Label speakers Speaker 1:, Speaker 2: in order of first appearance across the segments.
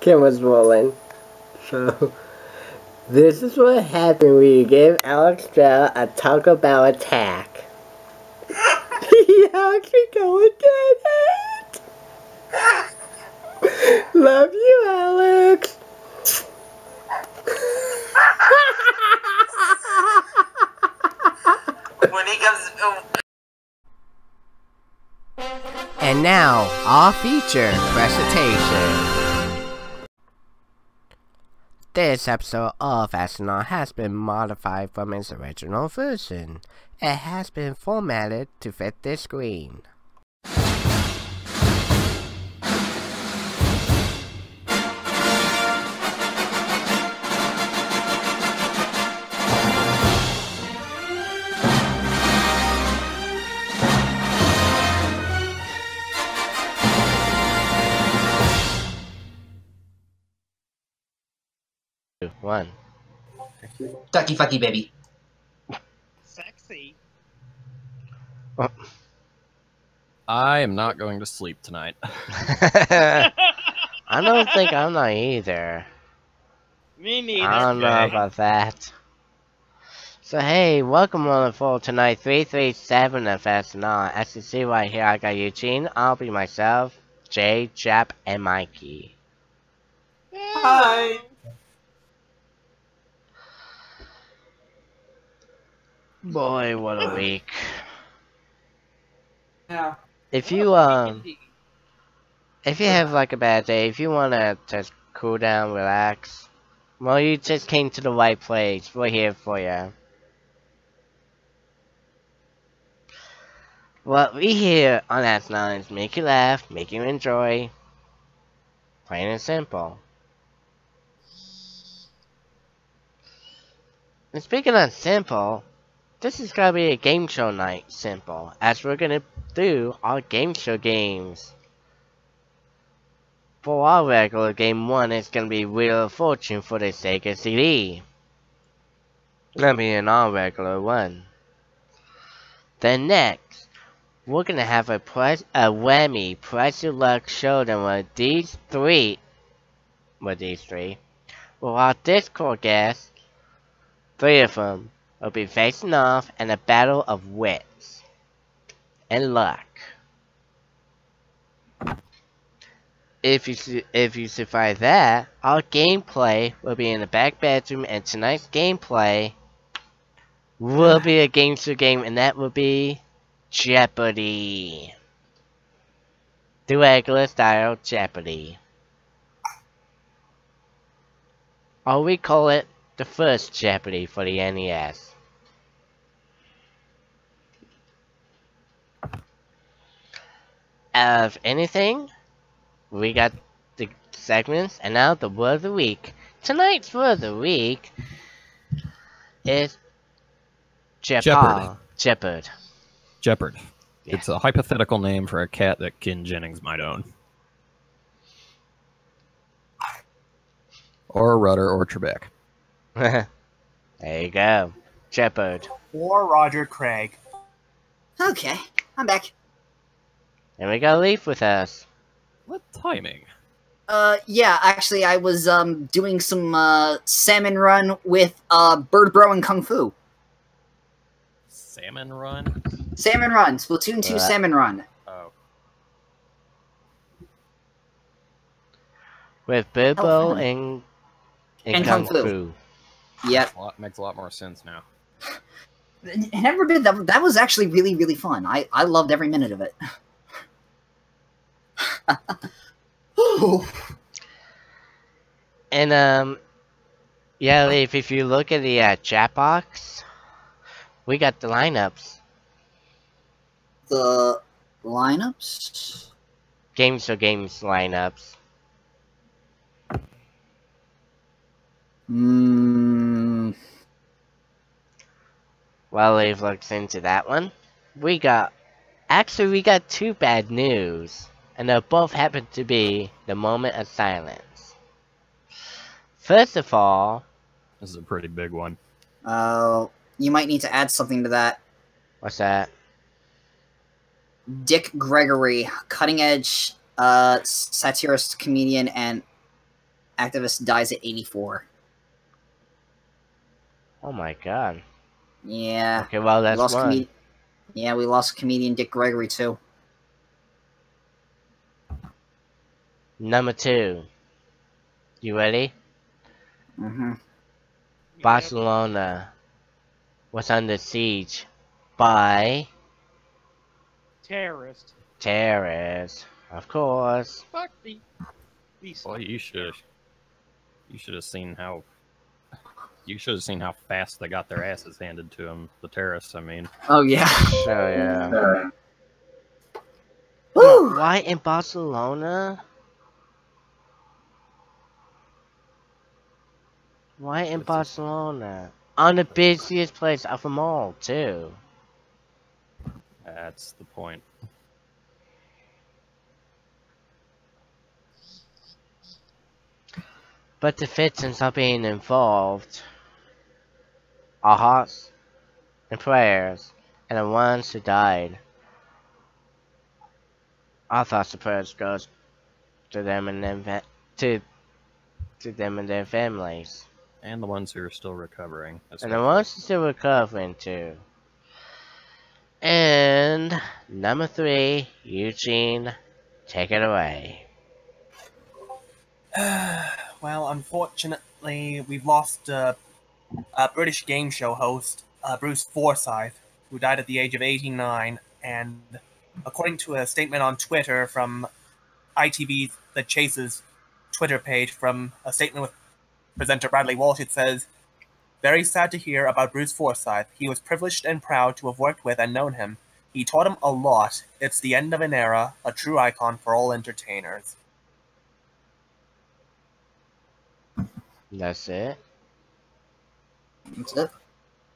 Speaker 1: Kim was rolling. So, this is what happened when you give Alex Bell a Taco Bell attack. he actually go and get it. Love you, Alex.
Speaker 2: when he comes. Oh,
Speaker 3: And now, our feature presentation. This episode of Astronaut has been modified from its original version. It has been formatted to fit this screen. One.
Speaker 2: ducky fucky baby.
Speaker 4: Sexy.
Speaker 5: I am not going to sleep tonight.
Speaker 3: I don't think I'm not either.
Speaker 4: Me neither.
Speaker 3: I don't know
Speaker 5: Okay.
Speaker 3: about that. So hey, welcome on the for tonight 337 of Astronaut. As you see right here, I got Eugene, I'll be myself, Jay, Jap, and Mikey.
Speaker 2: Hi.
Speaker 3: Boy, what a week.
Speaker 2: Yeah.
Speaker 3: If you um if you have like a bad day, if you wanna just cool down, relax, well you just came to the right place. We're here for you. What we here on Astronaut is make you laugh, make you enjoy. Plain and simple. And speaking of simple, this is gonna be a game show night, simple, as we're gonna do our game show games. For our regular game one, it's gonna be Wheel of Fortune for the Sega CD. That'll be an our regular one. Then next, we're gonna have a price a whammy price of luck showdown with these three with these three. With our Discord guests, three of them will be facing off in a battle of wits and luck. If you if you survive that, our gameplay will be in the back bedroom, and tonight's gameplay will be a game show game, and that will be Jeopardy. Regular style Jeopardy. Or we call it the first Jeopardy for the NES. Of anything, we got the segments, and now the word of the week. Tonight's word of the week is Jeopardy. Jeopard.
Speaker 5: Jeopard.
Speaker 3: Yeah.
Speaker 5: It's a hypothetical name for a cat that Ken Jennings might own. Or a Rudder or Trebek.
Speaker 3: there you go. Jeopard.
Speaker 4: Or Roger Craig.
Speaker 2: Okay, I'm back.
Speaker 3: And we got Leaf with us.
Speaker 5: What timing?
Speaker 2: Uh, yeah, actually, I was um doing some uh salmon run with uh Bird Bro and Kung Fu.
Speaker 5: Salmon Run?
Speaker 2: Salmon run, Splatoon two
Speaker 3: Uh,
Speaker 2: salmon run.
Speaker 5: Oh.
Speaker 3: With Bilbo
Speaker 2: fun.
Speaker 3: and, and,
Speaker 2: And
Speaker 3: Kung,
Speaker 2: Kung Fu.
Speaker 3: Fu.
Speaker 2: Yep.
Speaker 5: A lot, makes a lot more sense now.
Speaker 2: Never been that. That was actually really really fun. I I loved every minute of it.
Speaker 3: And um, yeah, Leaf. If you look at the uh, chat box, we got the lineups.
Speaker 2: the lineups.
Speaker 3: Games for games lineups.
Speaker 2: Mm,
Speaker 3: While Leaf looks into that one, we got actually we got two bad news, and they both happen to be the moment of silence. First of all,
Speaker 5: This is a pretty big one.
Speaker 2: uh, you might need to add something to that.
Speaker 3: what's that?
Speaker 2: Dick Gregory, cutting edge uh, satirist, comedian, and activist dies at 84.
Speaker 3: Oh my god.
Speaker 2: Yeah.
Speaker 3: Okay, well
Speaker 2: we
Speaker 3: that's
Speaker 2: lost
Speaker 3: one.
Speaker 2: comed- yeah, we lost comedian Dick Gregory too.
Speaker 3: Number two. You ready?
Speaker 2: Mm-hmm.
Speaker 3: Barcelona was under siege by
Speaker 6: Terrorist.
Speaker 3: terrorists. Of course.
Speaker 6: Fuck the. These.
Speaker 5: Boy, you should. You should have seen how. You should have seen how fast they got their asses handed to them. The terrorists, I mean.
Speaker 2: Oh yeah.
Speaker 3: So yeah.
Speaker 2: Woo!
Speaker 3: Why in Barcelona? Why in Barcelona? On the busiest place of them all, too.
Speaker 5: That's the point.
Speaker 3: But the victims are being involved. Our hearts and prayers, and the ones who died. Our thoughts and prayers goes to them and their to to them and their families,
Speaker 5: And the ones who are still recovering.
Speaker 3: and the
Speaker 5: especially.
Speaker 3: ones still recovering too. And number three, Eugene, take it away.
Speaker 4: well, unfortunately, we've lost uh, a British game show host, uh, Bruce Forsyth, who died at the age of 89. And according to a statement on Twitter from ITV The Chase's Twitter page, from a statement with presenter Bradley Walsh, it says, Very sad to hear about Bruce Forsyth. He was privileged and proud to have worked with and known him. He taught him a lot. It's the end of an era, a true icon for all entertainers.
Speaker 3: That's it.
Speaker 2: That's it.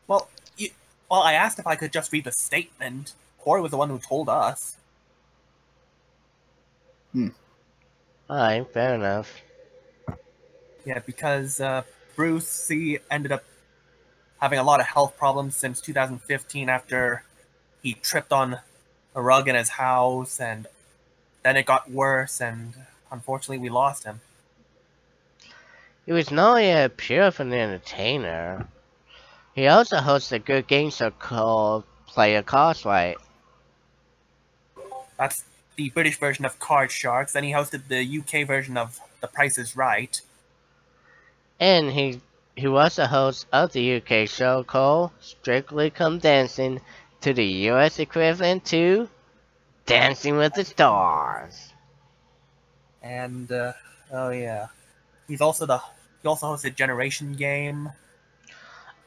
Speaker 4: Well, you, well, I asked if I could just read the statement. Corey was the one who told us. Hmm.
Speaker 3: Alright, fair enough.
Speaker 4: Yeah, because uh, Bruce he ended up having a lot of health problems since 2015 after he tripped on a rug in his house, and then it got worse, and unfortunately we lost him.
Speaker 3: He was not only a pure fun entertainer, he also hosts a good game show called Player Cards Right.
Speaker 4: That's the British version of Card Sharks. Then he hosted the UK version of The Price is Right.
Speaker 3: And he he was a host of the UK show called Strictly Come Dancing to the US equivalent to Dancing with the Stars.
Speaker 4: And uh, oh yeah, he's also the he also hosted Generation Game.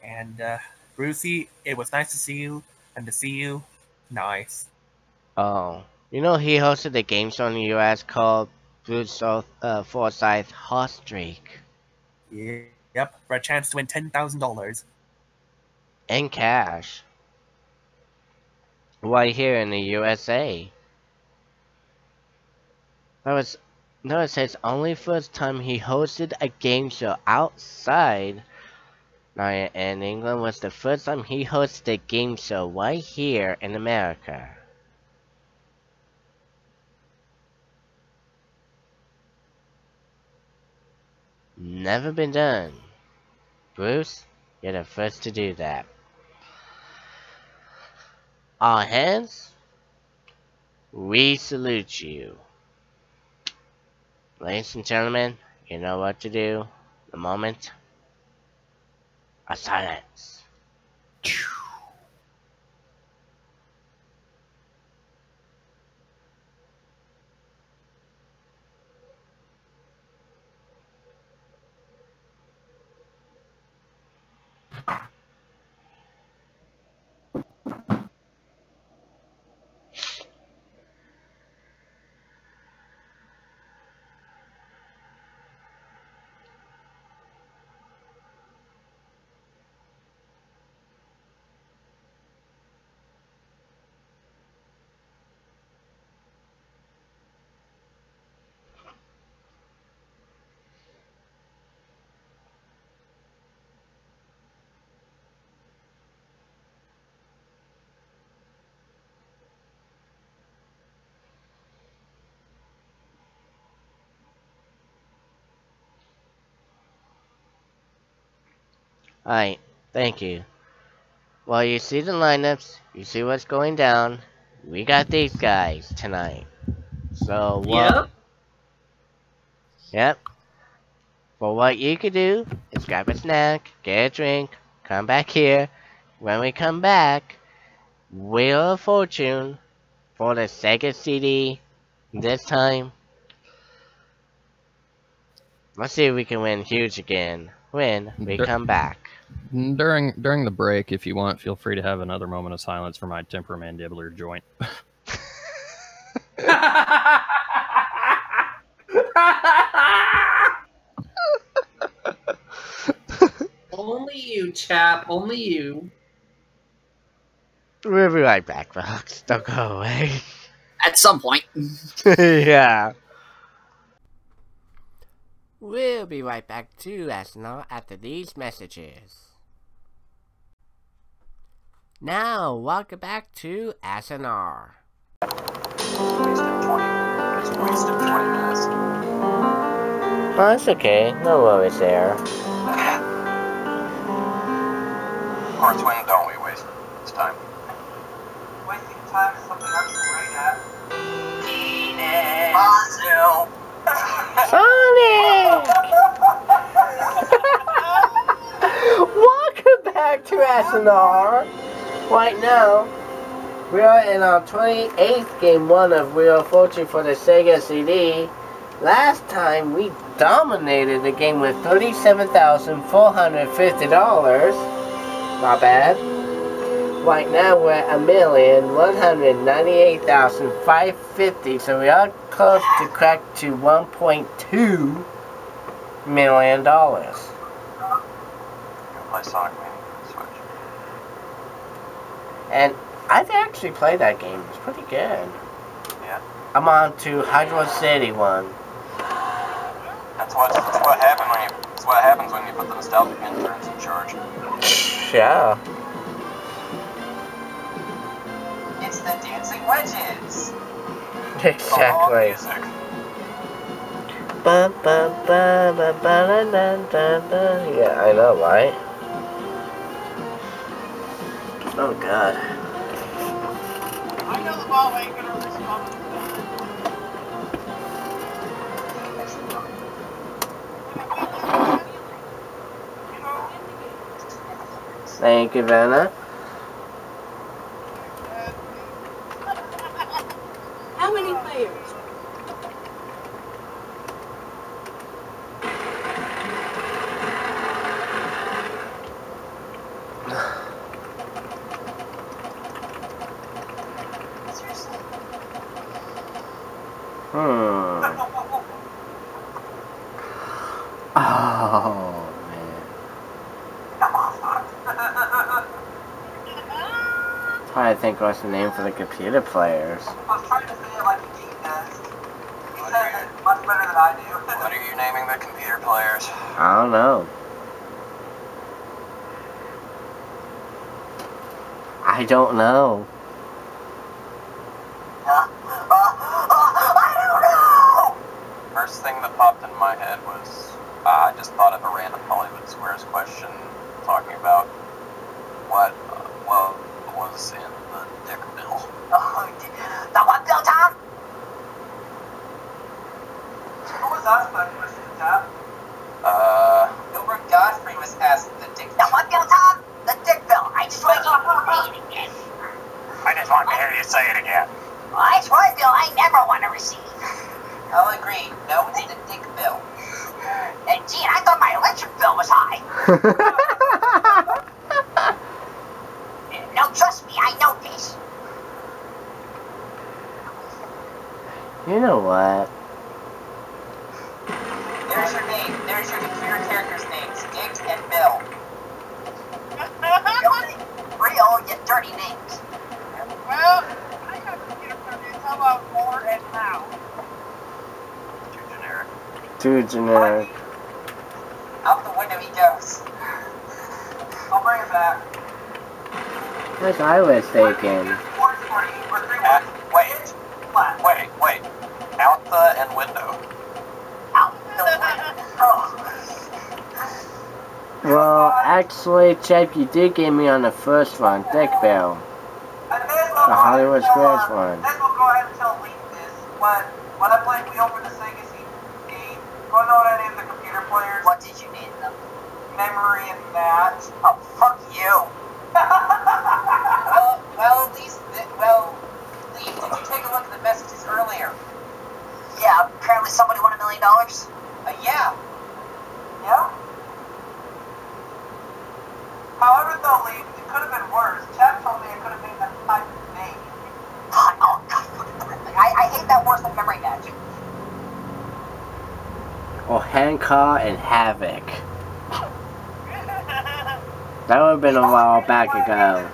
Speaker 4: And uh, Brucey, it was nice to see you, and to see you, nice.
Speaker 3: Oh, you know he hosted a game show in the US called Bruce uh, Forsyth Hot Streak
Speaker 4: Yep, for a chance to win ten thousand dollars.
Speaker 3: and cash. Right here in the USA. That was that was his only first time he hosted a game show outside. In England was the first time he hosted a game show right here in America. Never been done. Bruce, you're the first to do that. Our hands, we salute you. Ladies and gentlemen, you know what to do. The moment a silence.
Speaker 1: Alright, thank you. Well, you see the lineups, you see what's going down. We got these guys tonight. So, what?
Speaker 2: Yep.
Speaker 1: Yep. But what you could do is grab a snack, get a drink, come back here. When we come back, Wheel of Fortune for the Sega CD. This time, let's see if we can win huge again when we come back.
Speaker 5: During during the break, if you want, feel free to have another moment of silence for my temporomandibular joint.
Speaker 7: Only you, chap. Only you.
Speaker 1: We'll be right back, folks. Don't go away.
Speaker 2: At some point.
Speaker 1: yeah. We'll be right back to Asnor after these messages. Now, welcome back to Asanar. Oh, it's okay. No worries there.
Speaker 8: Course, when don't we waste this time?
Speaker 4: Wasting time is something I'm great at.
Speaker 8: Bonzo!
Speaker 3: Sonic! Welcome back to SNR. Right now, we are in our 28th game one of Wheel of Fortune for the Sega CD. Last time we dominated the game with $37,450. Not bad. Right now we're at a million one hundred ninety-eight thousand five fifty, so we are close to crack to one point two million dollars.
Speaker 8: Play Sonic the Switch.
Speaker 3: And I've actually played that game. It's pretty good.
Speaker 8: Yeah.
Speaker 3: I'm on to Hydro City one.
Speaker 8: That's what, that's what happened when you that's what happens when you put the nostalgic interns in charge.
Speaker 3: Yeah.
Speaker 8: The dancing wedges.
Speaker 3: Exactly. Ba, ba, ba, ba, ba, da, da, da, da. Yeah, I know, right? Oh god.
Speaker 4: I know the ball ain't gonna respond.
Speaker 3: Thank you, Vanna.
Speaker 9: How many players?
Speaker 3: Hmm. Oh. Trying to think what's the name for the computer players.
Speaker 4: I was trying to say it like a geek does. He says it much better than I do.
Speaker 8: What are you naming the computer players?
Speaker 3: I don't know. I don't know.
Speaker 8: First thing that popped in my head was uh, I just thought of a random Hollywood Squares question talking about what uh, well was in the Dick Bill.
Speaker 4: The what bill, Tom? Who was asked that question, Tom?
Speaker 8: Uh,
Speaker 4: Gilbert Gottfried was asked the dick.
Speaker 10: The what bill, Tom? The dick bill. I just want you to say it again.
Speaker 8: I just want to hear you say it again.
Speaker 10: Well, that's one bill I never want to receive.
Speaker 4: I'll agree. No, it's the dick bill.
Speaker 10: And gee, I thought my electric bill was high. No, trust me, I know this.
Speaker 3: you know what?
Speaker 4: There's your name. There's your computer characters' names. Dick and Bill.
Speaker 10: Dirty names.
Speaker 4: Well, I characters. How about more and now?
Speaker 8: Too generic.
Speaker 3: Too generic.
Speaker 4: Out the window he goes. I'll bring it back.
Speaker 3: As I was thinking. Actually, Chip, you did get me on the first one, Dick
Speaker 4: well
Speaker 3: The Hollywood Squares one.
Speaker 4: May as well go ahead and tell Leaf this. When, when I played Wheel for the Sega CD, go know what I named the computer players?
Speaker 10: What did you name them?
Speaker 4: Memory and Matt.
Speaker 10: Oh, fuck you. well, well, at least, th- well, Lee, did you take a look at the messages earlier? Yeah, apparently somebody won a million dollars. Uh, yeah.
Speaker 4: Yeah? However, though, Leaf, it could have been worse. Chad told me it could have been that type of name.
Speaker 10: God, oh, God, fucking I, I hate that worse than memory magic.
Speaker 3: Or Hancock and Havoc. That would have been a while back ago.
Speaker 4: Actually, because that was the first thing that came to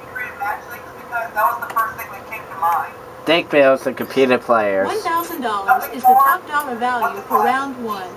Speaker 4: mind.
Speaker 3: Dick Bill's the computer players.
Speaker 9: $1,000 is the top dollar value for round one.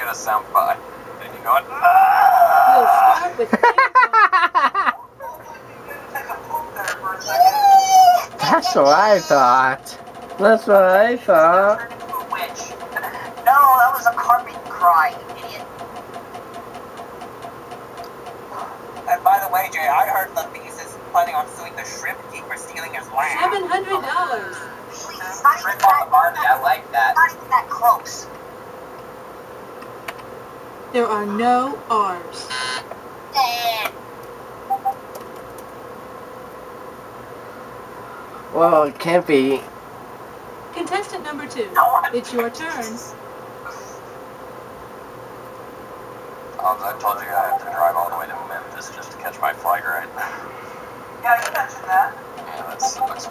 Speaker 8: Get a sound bite. And you know what?
Speaker 9: Ah! We'll with
Speaker 4: Take a poop there for a second.
Speaker 3: That's what I thought. That's what I thought.
Speaker 10: Turned into a witch. No, that was a carpet cry, you idiot. And by the way, Jay, I heard Lapis is planning on suing the shrimp king for stealing his land.
Speaker 9: $700.
Speaker 10: Please, it's not even that, Barbie, I like that. Not even that close.
Speaker 9: There are no R's.
Speaker 3: Well, it can't be.
Speaker 9: Contestant number two, it's your turn.
Speaker 8: Oh, I told you I have to drive all the way to Memphis just to catch my flight, right?
Speaker 4: Yeah, you mentioned that.
Speaker 8: Yeah, that sucks.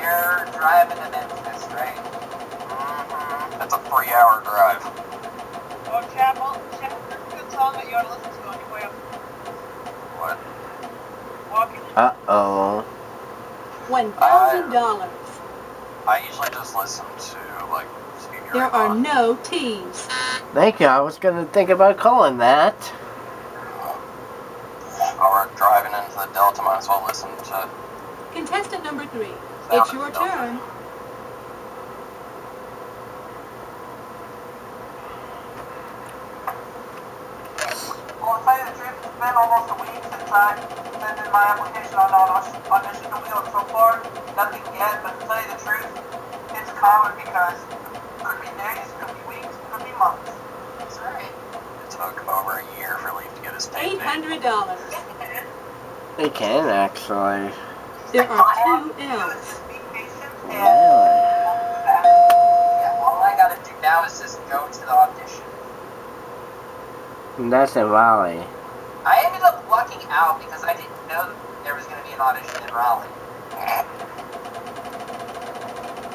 Speaker 10: You're driving to Memphis, right?
Speaker 8: Mm-hmm. That's a three-hour drive.
Speaker 7: Oh, Chapel, Chapel, there's a good song that you ought to listen to on your way up.
Speaker 8: What?
Speaker 7: Walking.
Speaker 3: Uh oh.
Speaker 9: $1,000.
Speaker 8: I usually just listen to like Stevie Ray
Speaker 9: There are
Speaker 8: Vaughan.
Speaker 9: no T's.
Speaker 3: Thank you. I was gonna think about calling that.
Speaker 8: Or driving into the Delta, might as well listen to.
Speaker 9: Contestant number three, it's your turn.
Speaker 4: Well, to tell you the truth, it's been almost a week since I submitted my application on audition, audition to wheel so far. Nothing yet, but to tell you the truth, it's common because it could be days, could be weeks, could be months.
Speaker 10: That's right.
Speaker 8: It took over a year for Leaf to get his tape
Speaker 9: $800.
Speaker 3: They can actually.
Speaker 9: There are two L's.
Speaker 4: Just be patient and
Speaker 3: Really?
Speaker 10: Yeah, all I gotta do now is just go to the audition.
Speaker 3: That's in Raleigh.
Speaker 10: I ended up lucking out because I didn't know there was gonna be an audition in Raleigh.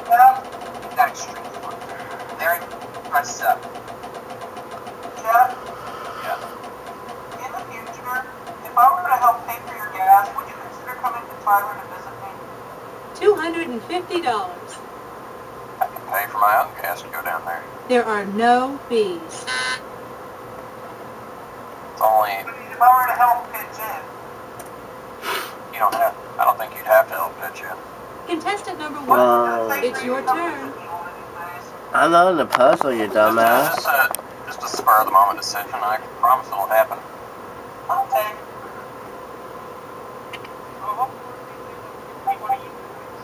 Speaker 4: well,
Speaker 10: You got extremely lucky. Very much so.
Speaker 4: Jeff,
Speaker 8: Yeah.
Speaker 4: in the future, if I were to help pay for your gas, would you consider coming to Tyler to visit me?
Speaker 9: $250.
Speaker 8: I can pay for my own gas to go down there.
Speaker 9: There are no B's.
Speaker 8: It's only
Speaker 4: I mean, if I were to help pitch in,
Speaker 8: you don't have. I don't think you'd have to help pitch in.
Speaker 9: Contestant number one,
Speaker 3: Well,
Speaker 9: it's your turn.
Speaker 3: I'm not in the puzzle, you
Speaker 8: Just
Speaker 3: dumbass.
Speaker 8: a, just a spur of the moment decision. I can promise it'll happen.
Speaker 4: Okay.
Speaker 7: Hopefully, one of you guys.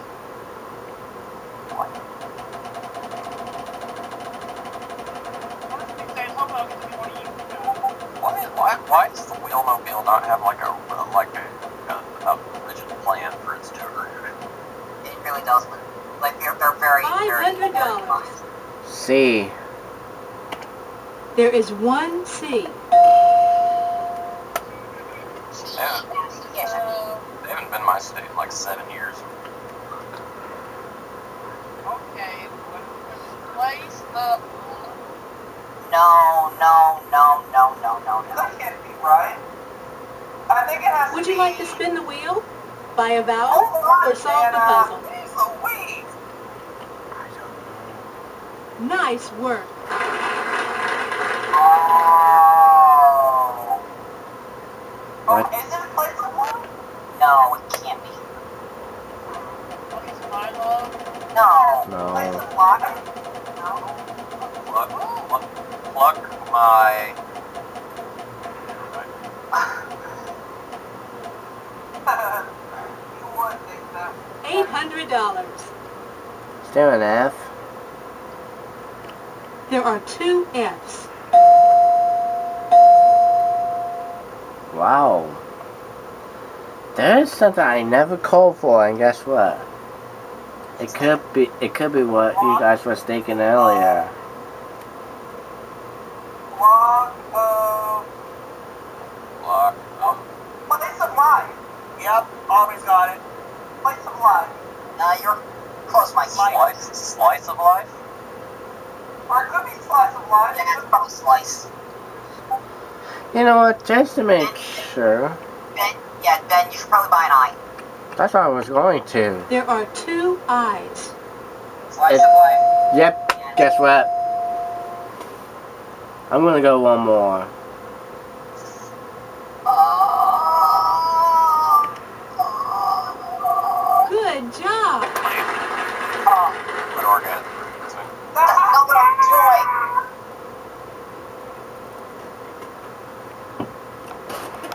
Speaker 7: Honestly, saying, hope I'll get to be one of you guys.
Speaker 8: Why, why, why does the wheelmobile not have like a like a, a, a rigid plan for its tour?
Speaker 10: It really does look like they're, they're very, very, very
Speaker 9: $500.
Speaker 3: C.
Speaker 9: There is one C.
Speaker 8: They haven't,
Speaker 10: Yes, I mean,
Speaker 8: they haven't been in my state in like seven years.
Speaker 7: Okay, what place the
Speaker 10: no, no, no, no, no, no, no.
Speaker 4: That can't be right. I think it has to
Speaker 9: Would
Speaker 4: be...
Speaker 9: you like to spin the wheel? Buy a vowel?
Speaker 4: Hold on,
Speaker 9: Or solve the
Speaker 4: Santa.
Speaker 9: puzzle?
Speaker 4: Jeez Louise.
Speaker 9: Nice work.
Speaker 11: Oh.
Speaker 3: What?
Speaker 11: Is it a place of one? No, it can't be.
Speaker 4: What is my love?
Speaker 11: No.
Speaker 3: No.
Speaker 11: Place of life? No.
Speaker 8: Pluck, pluck, pluck my.
Speaker 4: you would think that.
Speaker 9: Eight hundred dollars.
Speaker 3: Is there an F?
Speaker 9: There are two F's.
Speaker 3: Wow. There's something I never called for, and guess what? It could be it could be what you guys were thinking earlier.
Speaker 4: Block of...
Speaker 8: Block.
Speaker 4: Place of life. Yep, always got it. Place of life.
Speaker 11: Uh, you're close, Mikey.
Speaker 8: Slice, slice of life?
Speaker 4: Or it could be slice of life.
Speaker 11: Yeah, it's probably slice.
Speaker 3: You know what? Just to make sure.
Speaker 11: Ben, yeah, Ben, you should probably buy an eye.
Speaker 3: That's what I was going to.
Speaker 9: There are two eyes.
Speaker 11: Slice
Speaker 3: It- Yep. Guess what? I'm gonna go one more.
Speaker 9: Good job.
Speaker 8: Good organ.
Speaker 11: That's not what I'm doing.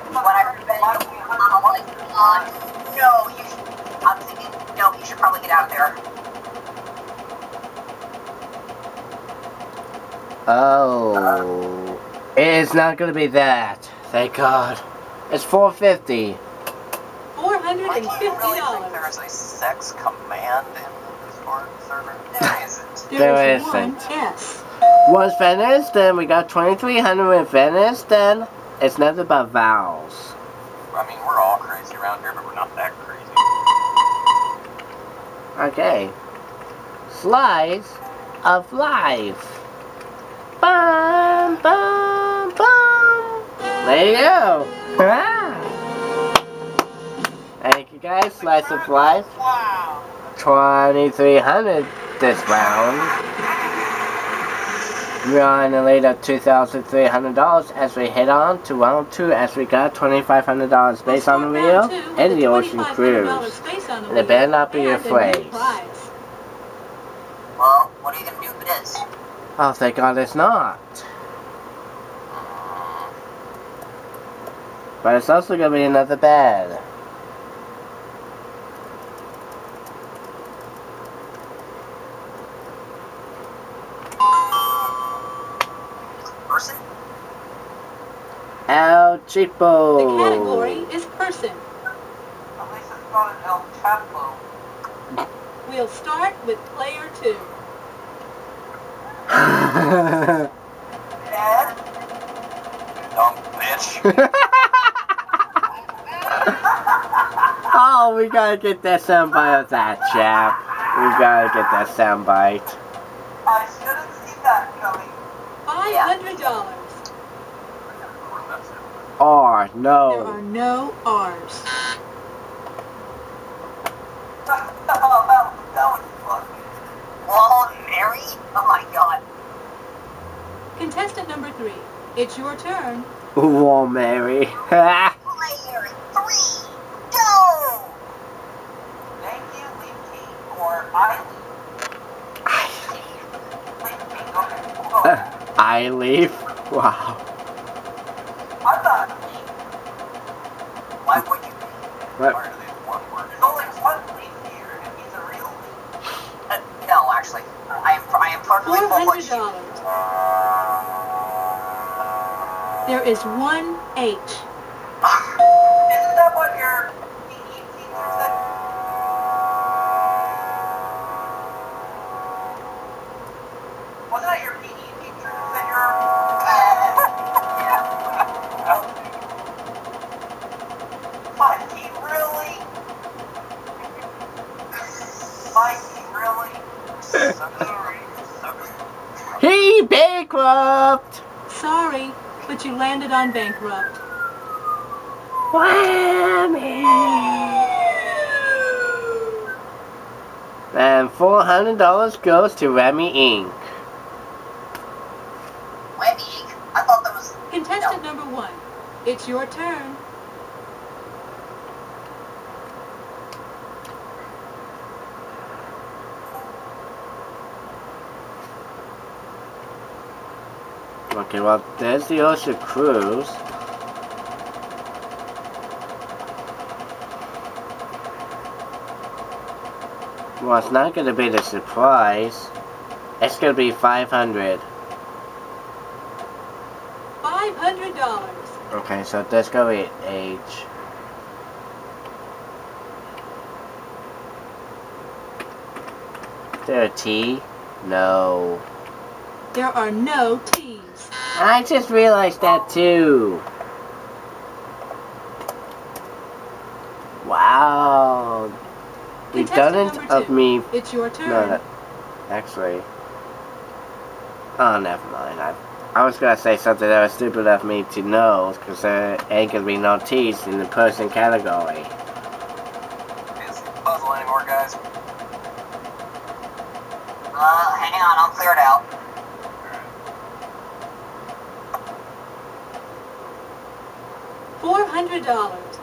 Speaker 11: When I heard Ben, I'm like, uh, no, you should, I'm thinking, no, you should probably get out of there.
Speaker 3: Oh. It's not gonna be that. Thank God. It's 450.
Speaker 9: Four hundred
Speaker 8: Why
Speaker 9: and
Speaker 8: do you
Speaker 9: fifty
Speaker 8: really think
Speaker 9: dollars.
Speaker 8: is a sex command in the Discord server?
Speaker 11: There isn't.
Speaker 3: There
Speaker 9: There is
Speaker 3: isn't.
Speaker 9: one S.
Speaker 3: Was finished, then we got 2300 when finished, then it's nothing but vowels.
Speaker 8: I mean, we're all crazy around here, but we're not that crazy.
Speaker 3: Okay. Slice of life. There you go. Ah. Thank you guys, Slice of Life.
Speaker 4: Wow.
Speaker 3: 2300 this round. We're on the lead of $2,300 as we head on to round two as we got $2,500 based on the wheel and the ocean cruise. And it better not be your phrase.
Speaker 11: Well, what are you gonna do if it is?
Speaker 3: Oh, thank God it's not. But it's also gonna be another bed.
Speaker 11: Person?
Speaker 3: El
Speaker 9: The category is person.
Speaker 4: At least it's not an El Chapo.
Speaker 9: We'll start with player two.
Speaker 4: Ed?
Speaker 8: Dumb bitch.
Speaker 3: oh, we gotta get that soundbite of that chap. We gotta get that soundbite.
Speaker 4: I should have seen that coming.
Speaker 9: Five hundred dollars.
Speaker 3: R, no.
Speaker 9: There are no R's.
Speaker 4: oh, that, that was funny.
Speaker 11: Wall Mary? Oh my god.
Speaker 9: Contestant number three. It's your turn.
Speaker 3: Whoa, Mary.
Speaker 11: Player three, go!
Speaker 4: Thank you, Leaf King, or I Leaf King, okay. Oh,
Speaker 3: I leave. Wow.
Speaker 4: I'm
Speaker 11: Why would you be?
Speaker 3: What?
Speaker 8: Why are they one word?
Speaker 4: There's only one leaf here, and he's a real leaf.
Speaker 11: Uh, no, actually. I am, I am perfectly
Speaker 9: Four
Speaker 11: full
Speaker 9: hundred
Speaker 11: of
Speaker 9: dollars. There is one H.
Speaker 3: bankrupt.
Speaker 9: Sorry, but you landed on bankrupt.
Speaker 3: Whammy! And four hundred dollars goes to Remy Inc.
Speaker 10: Webby Inc. I thought that was.
Speaker 9: Contestant number one, it's your turn.
Speaker 3: Okay, well, there's the Ocean Cruise. Well, it's not going to be the surprise. It's going to be 500.
Speaker 9: Five hundred dollars.
Speaker 3: Okay, so let's go with age. Is there a T? No.
Speaker 9: There are no T's.
Speaker 3: I just realized that too. Wow. Redundant
Speaker 9: number
Speaker 3: of me.
Speaker 9: It's your turn.
Speaker 3: No, that, actually. Oh, never mind. I, I was gonna say something that was stupid of me to know, because there ain't gonna be no T's in the person category.
Speaker 8: Can't the puzzle anymore, guys.
Speaker 10: Uh, hang on, I'll clear it out.
Speaker 9: Four hundred dollars.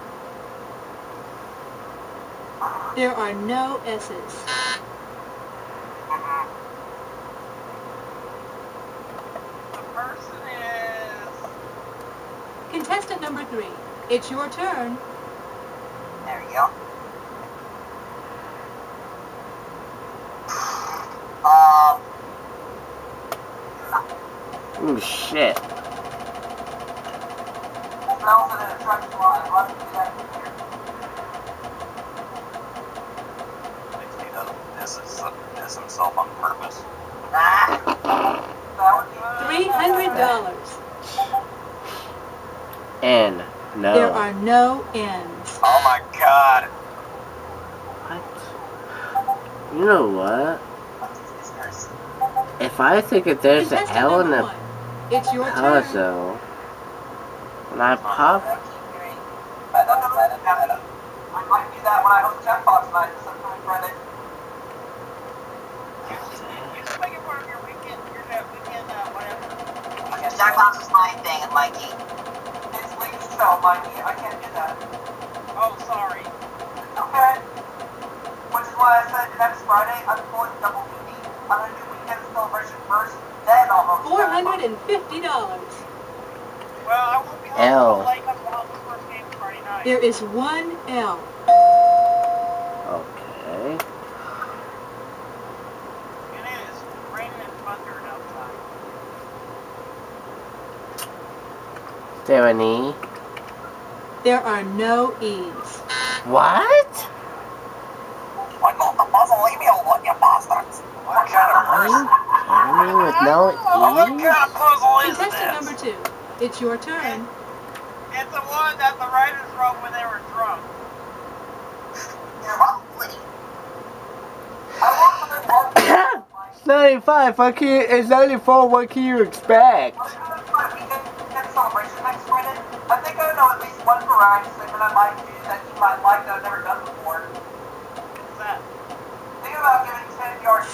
Speaker 9: There are no S's.
Speaker 7: The person is.
Speaker 9: Contestant number three, it's your turn.
Speaker 10: There you go. Um,
Speaker 3: Ooh, shit.
Speaker 10: smells it in a truck line. Let me do that here.
Speaker 8: Thinks he does piss, his, piss himself on purpose.
Speaker 10: Ah. That would be-
Speaker 9: Three hundred dollars.
Speaker 3: N. No.
Speaker 9: There are no N's.
Speaker 8: Oh my god!
Speaker 3: What? You know what? If I think that there's an L in
Speaker 9: number
Speaker 3: the
Speaker 9: it's your turn.
Speaker 3: puzzle, and I pop
Speaker 10: I might do that when I host Jackbox night sometime Friday.
Speaker 7: You just make it part of your weekend, your weekend, whatever.
Speaker 10: Because Jackbox is my thing and Mikey. It's Lee's show, Mikey. I can't do that.
Speaker 7: Oh, sorry.
Speaker 10: Okay. Which is why I said next Friday I'm pulling double duty. I'm gonna do weekend celebration first, then I'll host
Speaker 9: Four
Speaker 10: Jackbox.
Speaker 9: hundred and fifty dollars.
Speaker 7: Well, I won't be home
Speaker 3: L.
Speaker 7: until late because we'll the first game Friday night.
Speaker 9: There is one L.
Speaker 3: Okay.
Speaker 7: And it is raining and thundering outside.
Speaker 3: Is there an?
Speaker 9: There are no E's.
Speaker 3: What?
Speaker 10: I got the puzzle, leave me you bastards. What kind of
Speaker 3: Are you kidding with no
Speaker 7: What
Speaker 3: E?
Speaker 7: kind of puzzle is
Speaker 9: Contestant number two, it's your turn.
Speaker 7: It's the one that the writers wrote when they were drunk.
Speaker 10: Probably. I want.
Speaker 3: It's 95. What can you, it's 94. What can you expect?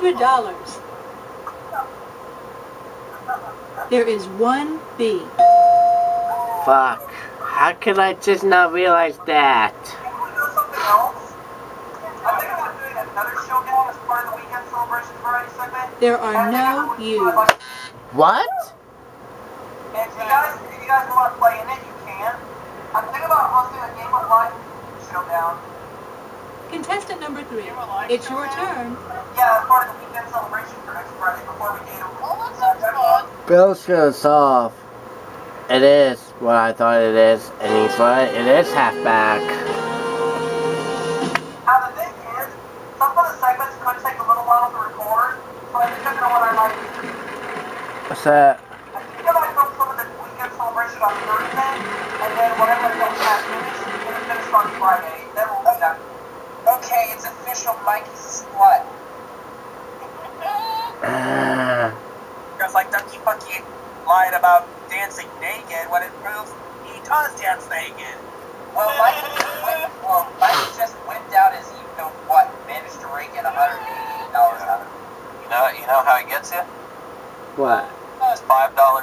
Speaker 7: $100.
Speaker 9: There is one B.
Speaker 3: Fuck. How could I just not realize that?
Speaker 9: There are no U's.
Speaker 3: What?
Speaker 10: If you guys, if you guys want to play in it, you can. I'm thinking about hosting a game of life showdown.
Speaker 9: Contestant number three, it's your turn.
Speaker 3: Bill shows off. It is. what I thought it is, and he's right, it is halfback.
Speaker 10: Now the thing is, some of the segments could take a little while to record, but I think I know what I like.
Speaker 3: What's that?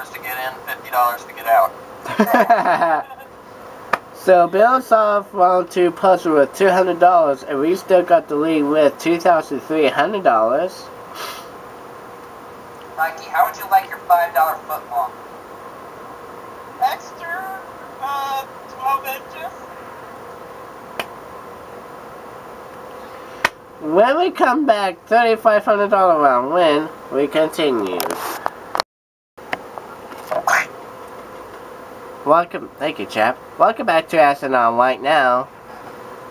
Speaker 10: To
Speaker 8: get in, fifty dollars to get out.
Speaker 3: so Bill's off round two puzzle with two hundred dollars, and we still got the lead with two thousand three hundred dollars.
Speaker 10: Mikey, how would you like your $5 football?
Speaker 7: Extra, uh, 12 inches.
Speaker 3: When we come back, thirty-five hundred dollar round win. We continue. Welcome, thank you, chap. Welcome back to Asinine right now.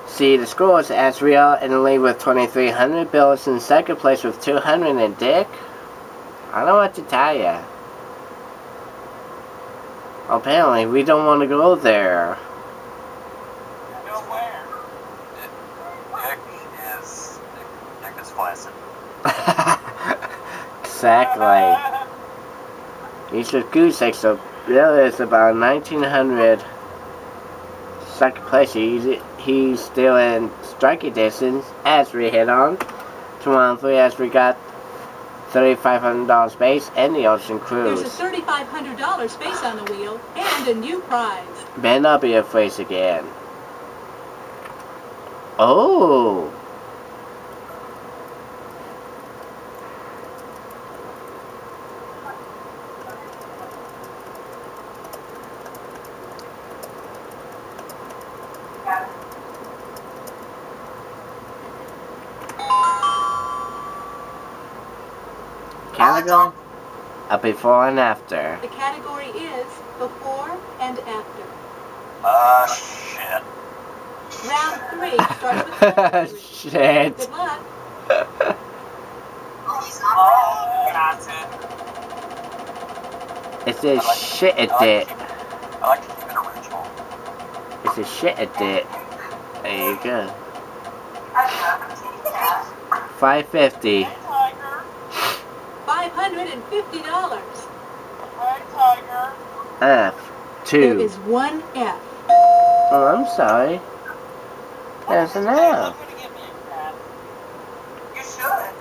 Speaker 3: See the scores as Real in the lead with 2,300. Bill is in second place with 200 and Dick. I don't know what to tell ya. Apparently, we don't want to go there.
Speaker 7: Go where?
Speaker 8: Dick is Dick, Dick is flaccid.
Speaker 3: exactly. He's a goose egg, Bill is about 1900. Second place, he's, he's still in striking distance as we head on to round three as we got $3,500 space and the Ocean Cruise.
Speaker 9: There's a $3,500 space on the wheel and a new prize.
Speaker 3: Better not be afraid again. Oh! Category? A before and after.
Speaker 9: The category is before and after.
Speaker 8: Ah, shit.
Speaker 9: Round three starts with.
Speaker 3: Shit.
Speaker 9: Good luck.
Speaker 10: Oh, he's not
Speaker 4: Oh, that's it.
Speaker 3: It's a shit
Speaker 8: I
Speaker 3: at it.
Speaker 8: to keep I like to keep it original.
Speaker 3: It's a shit at it. There you go. 550.
Speaker 7: Hey, Tiger.
Speaker 9: $550.
Speaker 7: Hey, Tiger.
Speaker 3: F.
Speaker 9: There
Speaker 3: 2.
Speaker 9: is one F.
Speaker 3: Oh, I'm sorry. There's an
Speaker 7: Hey,
Speaker 3: F.
Speaker 7: I'm gonna give me a crap.
Speaker 10: You should.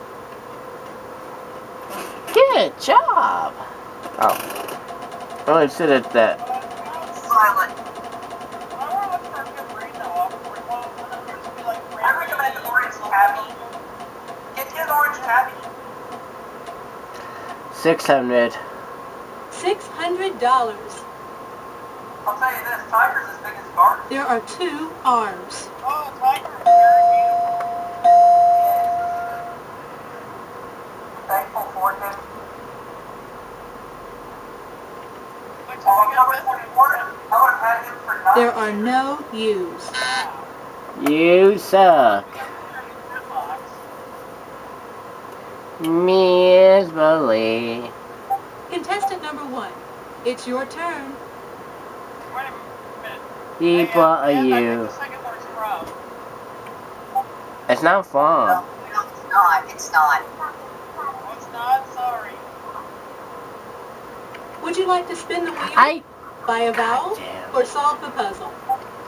Speaker 3: Good job. Oh. Oh, I said it that.
Speaker 10: Silent.
Speaker 7: I want to look for a good reason off. It should be like
Speaker 10: I recommend orange tabby. Get his orange tabby.
Speaker 3: 600.
Speaker 9: $600.
Speaker 10: I'll tell you this, Tiger's as big as Garden.
Speaker 9: There are two arms.
Speaker 7: Oh, Tiger is very
Speaker 10: Thankful for him.
Speaker 7: beautiful. Like, something
Speaker 10: number
Speaker 7: else.
Speaker 10: 44, I would have had him for nothing.
Speaker 9: There are no U's.
Speaker 3: You suck. Miserably.
Speaker 9: Contestant number one. It's your turn.
Speaker 7: Wait a minute.
Speaker 3: People are
Speaker 7: I think
Speaker 3: you.
Speaker 7: the second word's from.
Speaker 3: It's not fun.
Speaker 10: No, no, it's not. It's not.
Speaker 7: Oh, it's not. Sorry.
Speaker 9: Would you like to spin the wheel?
Speaker 3: I
Speaker 9: By a vowel
Speaker 3: Damn.
Speaker 9: or solve the puzzle?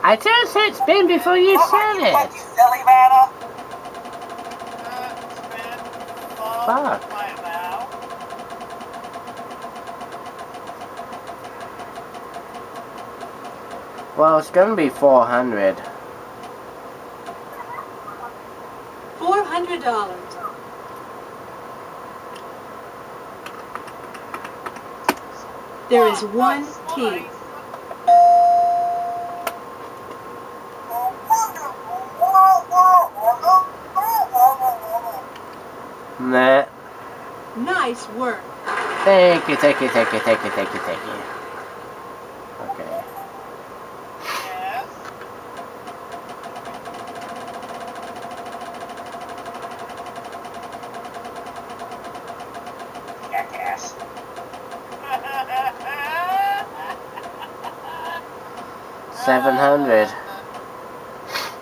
Speaker 3: I just hit spin before you
Speaker 10: Oh,
Speaker 3: said
Speaker 10: you fucking
Speaker 3: it.
Speaker 10: silly Vanna.
Speaker 7: Uh, spin. Fall.
Speaker 3: Fuck.
Speaker 7: By a vowel.
Speaker 3: Well, it's gonna be 400.
Speaker 9: $400. There is one key.
Speaker 3: Nah.
Speaker 9: Nice work.
Speaker 3: Thank you, thank you, thank you, thank you, thank you, thank you. Okay. 700.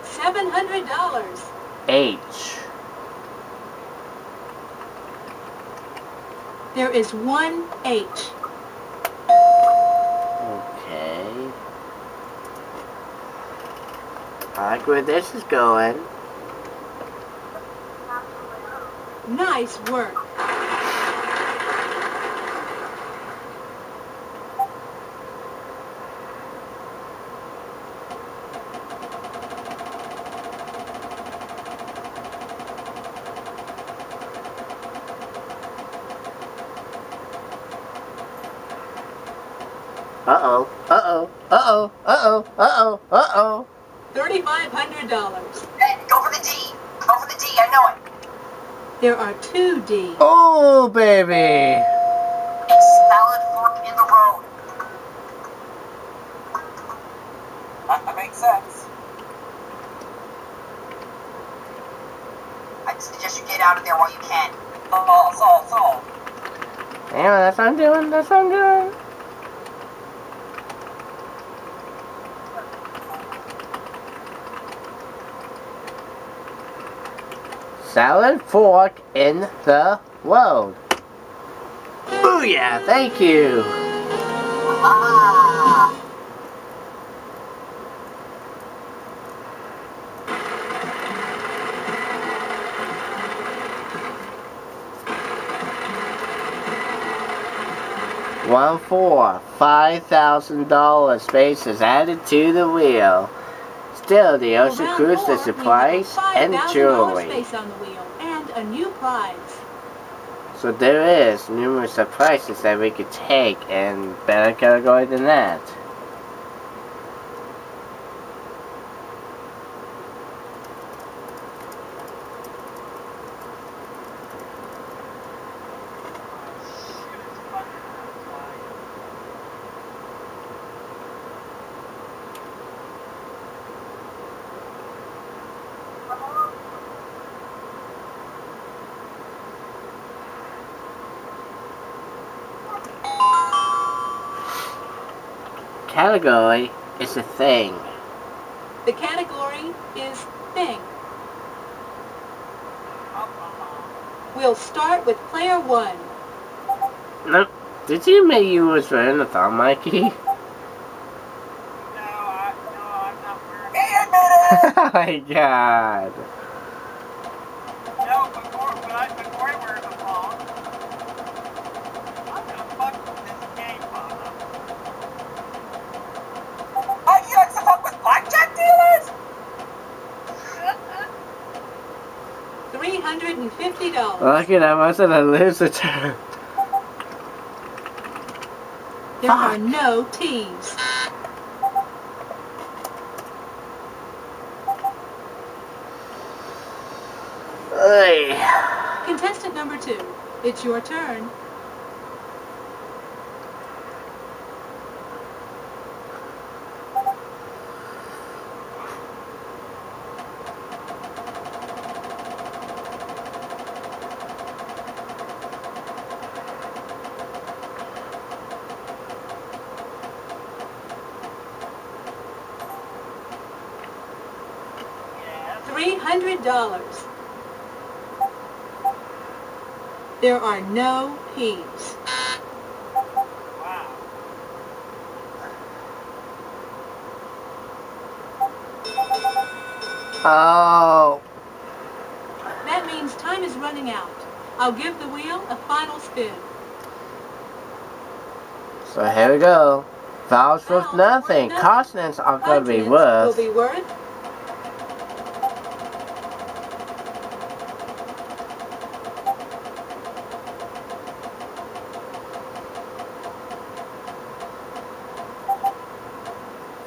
Speaker 9: Seven hundred dollars.
Speaker 3: H.
Speaker 9: There is one H.
Speaker 3: Okay. I like where this is going.
Speaker 9: Nice work.
Speaker 3: Uh-oh. Uh-oh. Uh-oh.
Speaker 9: Thirty-five hundred dollars.
Speaker 10: Hey, go for the D. Go for the D. I know it.
Speaker 9: There are two D.
Speaker 3: Oh, baby.
Speaker 10: Salad fork in the road.
Speaker 4: That, that makes sense.
Speaker 10: I suggest you get out of there while you can.
Speaker 4: Solve, solve, solve.
Speaker 3: Yeah, that's what I'm doing. That's what I'm doing. Salad fork in the world. Booyah! Thank you. One four, five thousand dollars space is added to the wheel. Still, the
Speaker 9: For
Speaker 3: Ocean
Speaker 9: round
Speaker 3: Cruise the supplies and jewelry.
Speaker 9: space on the wheel and a new prize.
Speaker 3: So there is numerous surprises that we could take and better category than that. Category is a thing.
Speaker 9: The category is thing. We'll start with player one.
Speaker 3: Nope. Did you admit you was wearing a thumb, Mikey?
Speaker 7: No, I, no, I'm not wearing
Speaker 10: He admitted it.
Speaker 3: oh my god.
Speaker 7: No, before, when I, before I wear the phone, I'm gonna fuck with this game, Papa.
Speaker 10: Oh, you like to fuck with blackjack dealers?
Speaker 9: Three hundred and fifty dollars.
Speaker 3: Look at that, wasn't a loser turn.
Speaker 9: There are no T's.
Speaker 3: Hey.
Speaker 9: Contestant number two. It's your turn. Three hundred dollars. There are no P's.
Speaker 7: Wow.
Speaker 3: Oh.
Speaker 9: That means time is running out. I'll give the wheel a final spin.
Speaker 3: So here we go. Vowels worth nothing.
Speaker 9: nothing.
Speaker 3: Consonants are gonna be
Speaker 9: Consonants
Speaker 3: worth.
Speaker 9: Will be worth.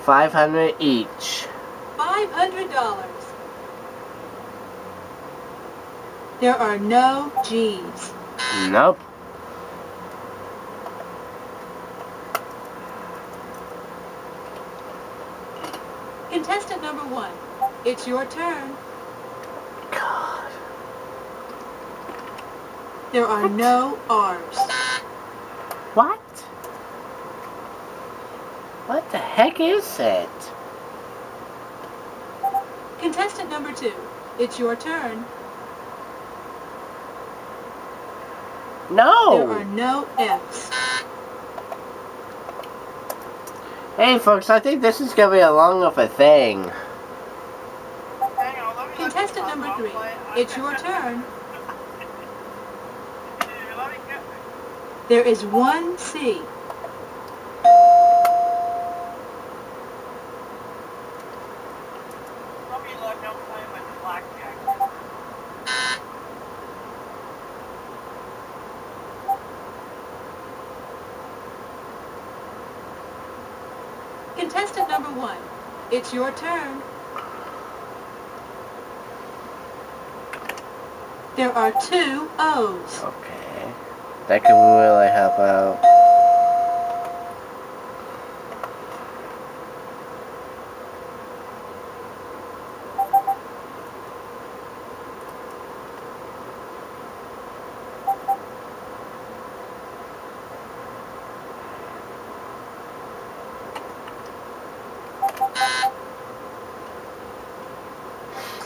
Speaker 3: Five hundred each.
Speaker 9: Five hundred dollars. There are no G's.
Speaker 3: Nope.
Speaker 9: Contestant number one. It's your turn.
Speaker 3: God.
Speaker 9: There are no R's.
Speaker 3: What? What the heck is it?
Speaker 9: Contestant number two, it's your turn. No! There are
Speaker 3: No!
Speaker 9: Fs.
Speaker 3: Hey folks, I think this is gonna be a long of a thing.
Speaker 7: On, let me look
Speaker 9: Contestant number three, it's your turn.
Speaker 7: Here, let me get-
Speaker 9: There is one C.
Speaker 7: Let me look. I'm playing with blackjack.
Speaker 9: Contestant number one, it's your turn. There are two O's.
Speaker 3: Okay. That could really help out.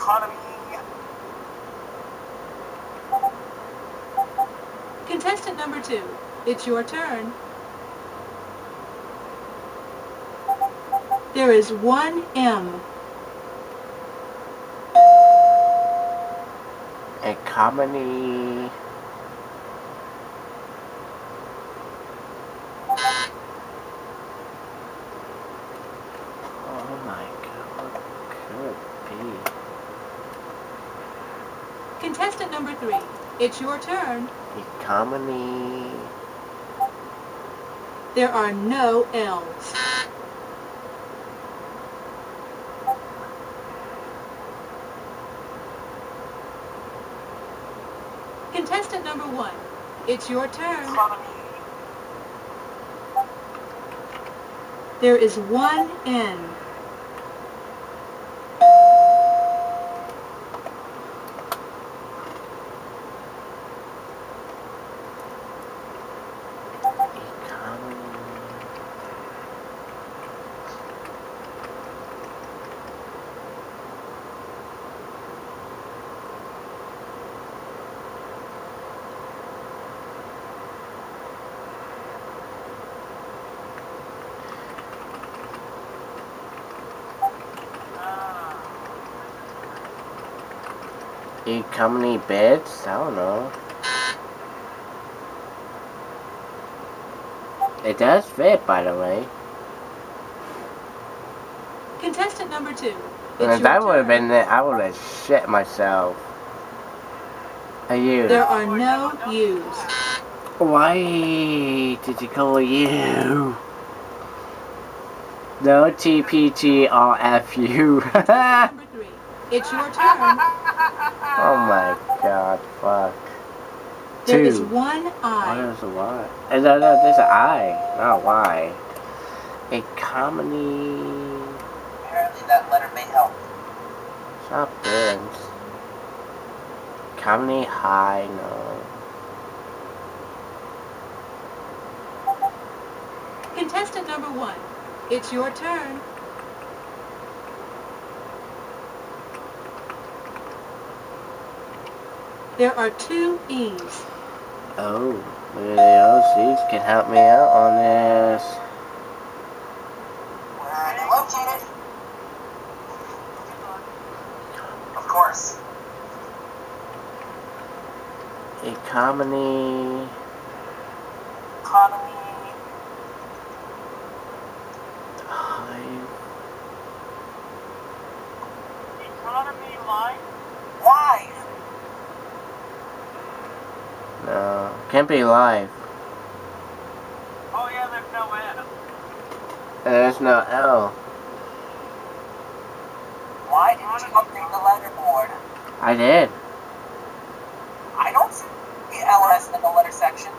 Speaker 10: Economy.
Speaker 9: Contestant number two, it's your turn. There is one M.
Speaker 3: A comedy. Oh my god, what could it be?
Speaker 9: Contestant number three, it's your turn.
Speaker 3: A comedy.
Speaker 9: There are no L's. Contestant number one, it's your turn. There is one N.
Speaker 3: A comedy.
Speaker 10: Ah.
Speaker 3: A comedy beds? I don't know. It does fit, by the way.
Speaker 9: Contestant number two,
Speaker 3: if that would have been it, I would have shit myself. Are you?
Speaker 9: There are no U's.
Speaker 3: Why did you call you? No TPGRFU.
Speaker 9: Number three, it's your turn.
Speaker 3: Oh my god, fuck.
Speaker 9: There is
Speaker 3: Two.
Speaker 9: one
Speaker 3: What
Speaker 9: I.
Speaker 3: is a Y? Uh, No, no, there's an I, not a Y. A comedy.
Speaker 10: Apparently that letter may help.
Speaker 3: Stop this. Comedy high, no.
Speaker 9: Contestant number one, it's your turn. There are two E's.
Speaker 3: Oh, maybe the OCs can help me out on this.
Speaker 10: Where are they located? Of course.
Speaker 3: A comedy.
Speaker 10: Economy.
Speaker 3: Hive.
Speaker 7: Economy line.
Speaker 10: Why?
Speaker 3: No, can't be live.
Speaker 7: Oh yeah, there's no N.
Speaker 3: Uh, there's no L.
Speaker 10: Why didn't you update the letterboard?
Speaker 3: I did.
Speaker 10: I don't see the LS in the letter section.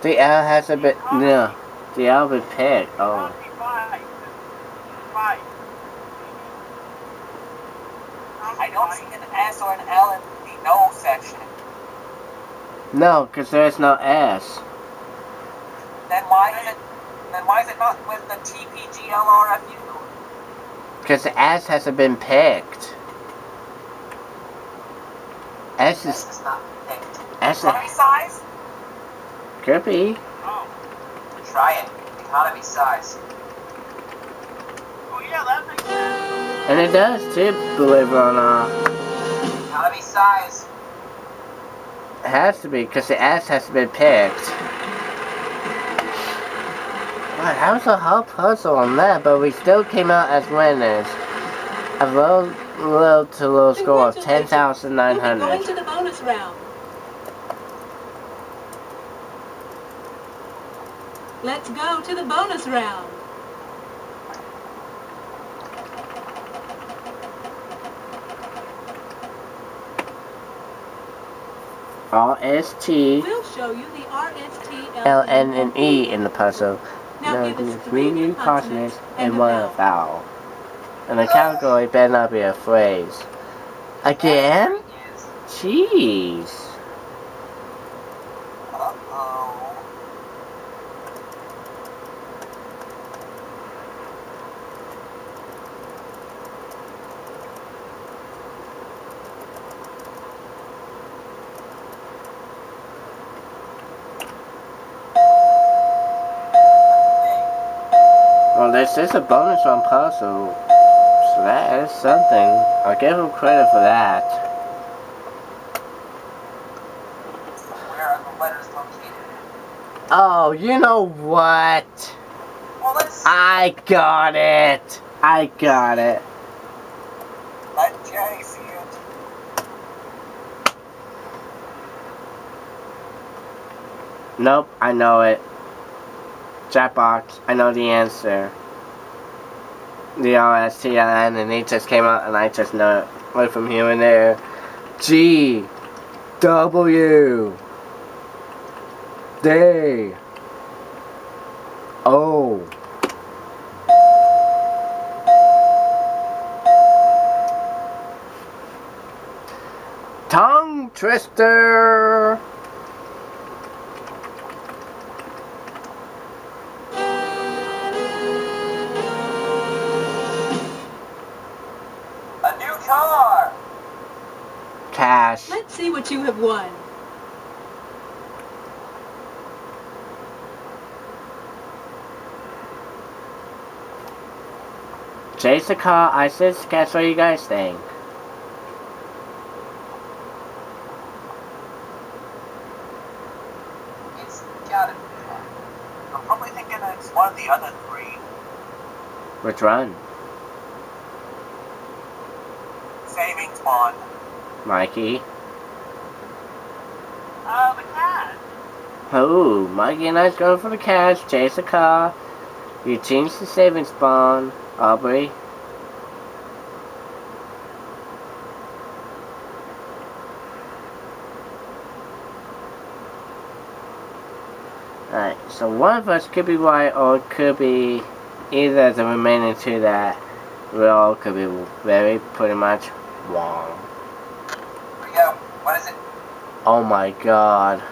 Speaker 3: The L has a bit. No, the L been picked. Oh,
Speaker 7: Economy five. Five.
Speaker 10: I don't see an S or an L in the no section.
Speaker 3: No, because there's no S.
Speaker 10: Then why is it? Then why is it not with the TPGLRFU?
Speaker 3: Because the ass hasn't been picked. S is
Speaker 10: is not picked.
Speaker 3: S is
Speaker 10: Economy size?
Speaker 3: could be.
Speaker 6: Oh,
Speaker 10: Try it. Economy size.
Speaker 6: oh yeah, that makes sense.
Speaker 3: And it does too, believe it or not.
Speaker 10: Economy size.
Speaker 3: It has to be, because the ass hasn't been picked. Wow, that was a hard puzzle on that, but we still came out as winners. A low, low to low score of
Speaker 9: Congratulations. You'll going
Speaker 3: 10,900.
Speaker 9: to the bonus round. Let's go to the bonus round.
Speaker 3: R-S-T,
Speaker 9: We'll show you the RST
Speaker 3: L-N, and E in the puzzle.
Speaker 9: Now
Speaker 3: No,
Speaker 9: give us
Speaker 3: three new consonants and one
Speaker 9: vowel.
Speaker 3: vowel. And the category better not be a phrase. Again?
Speaker 10: Is.
Speaker 3: Jeez. This is a bonus on puzzle. So that is something. I'll give him credit for that.
Speaker 10: Where are the letters located?
Speaker 3: Oh, you know what?
Speaker 10: Well,
Speaker 3: I got it. I got it.
Speaker 10: let Jay see it.
Speaker 3: Nope, I know it. Chat box, I know the answer. The R-S-T-I-N and he just came out and I just know it. Right from here and there. G W D O Tongue twister.
Speaker 9: Let's see what you have won.
Speaker 3: Chase the car, ISIS, guess what you guys think?
Speaker 10: It's gotta be. I'm probably thinking it's one of the other three.
Speaker 3: Which one?
Speaker 10: Savings bond.
Speaker 3: Mikey?
Speaker 6: Uh, the cat.
Speaker 3: Oh, Mikey and I's going for the cash, chase the car. You change the savings bond, Aubrey. Alright, so one of us could be right or it could be either the remaining two that we all could be very pretty much wrong.
Speaker 10: Here we go. What is it?
Speaker 3: Oh my god.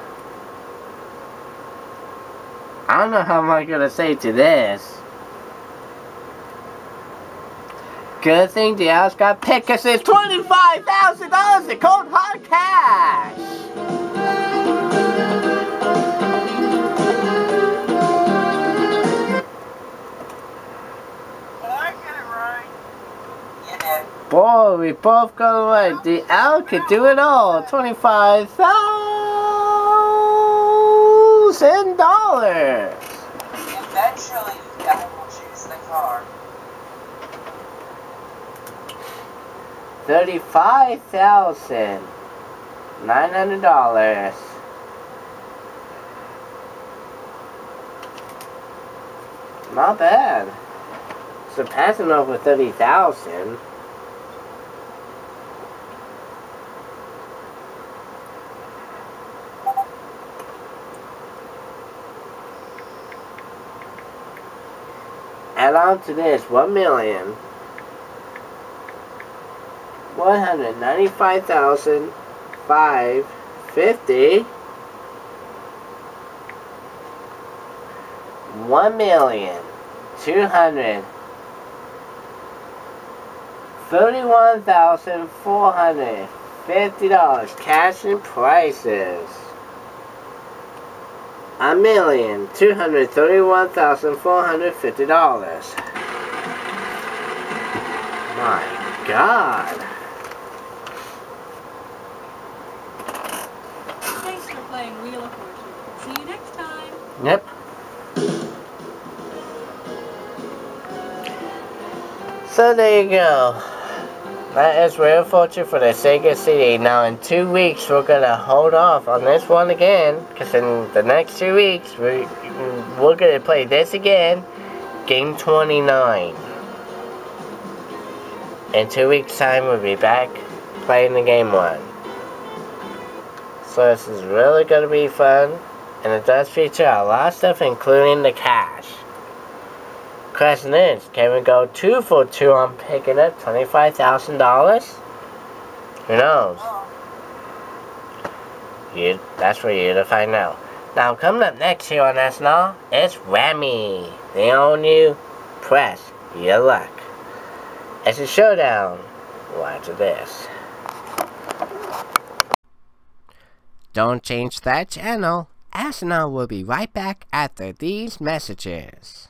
Speaker 3: I don't know how am I gonna say to this. Good thing the house got picked because it's $25,000 in cold hard cash! Boy, we both got right. The owl could do it all. $25,000!
Speaker 10: Eventually, Ellen will choose the car.
Speaker 3: Thirty-five thousand nine hundred dollars. Not bad. Surpassing over thirty thousand. Add on to this one million one hundred ninety-five thousand five fifty one million two hundred thirty-one thousand four hundred fifty dollars cash and prices. A million two hundred thirty-one thousand four hundred fifty dollars. My God.
Speaker 9: Thanks for playing Wheel of Fortune. See you next time.
Speaker 3: Yep. So there you go. That is of Fortune for the Sega CD. Now in two weeks we're gonna hold off on this one again, because in the next two weeks we we're gonna play this again, game 29. In two weeks time we'll be back playing the game one. So this is really gonna be fun, and it does feature a lot of stuff including the cash. Question is, can we go two for two on picking up $25,000? Who knows? You, that's for you to find out. Now, coming up next here on SNR, it's Whammy, the all new Press Your Luck. It's a showdown. Watch this. Don't change that channel. SNR will be right back after these messages.